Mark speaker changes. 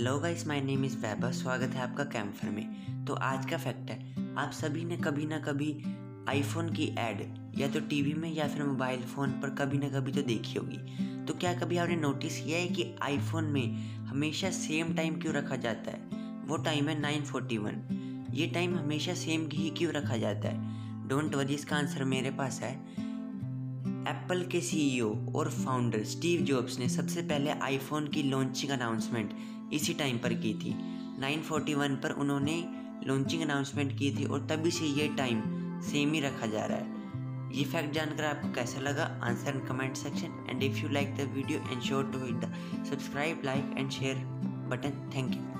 Speaker 1: Hello guys my name is Vaibhav स्वागत है आपका कैम्फर में। तो आज का फैक्ट है, आप सभी ने कभी ना कभी आईफोन की एड या तो टीवी में या फिर मोबाइल फ़ोन पर कभी ना कभी तो देखी होगी। तो क्या कभी आपने नोटिस किया है कि आईफोन में हमेशा सेम टाइम क्यों रखा जाता है? वो टाइम है नाइन फोर्टी वन ये टाइम हमेशा सेम ही क्यों रखा जाता है? डोंट वरी इसका आंसर मेरे पास है। एप्पल के सीईओ और फाउंडर स्टीव जॉब्स ने सबसे पहले आईफोन की लॉन्चिंग अनाउंसमेंट इसी टाइम पर की थी। 941 पर उन्होंने लॉन्चिंग अनाउंसमेंट की थी और तभी से ये टाइम सेम ही रखा जा रहा है। ये फैक्ट जानकर आपको कैसा लगा? Answer in comment section and if you like the video and sure to hit the subscribe like and share button thank you